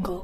Go.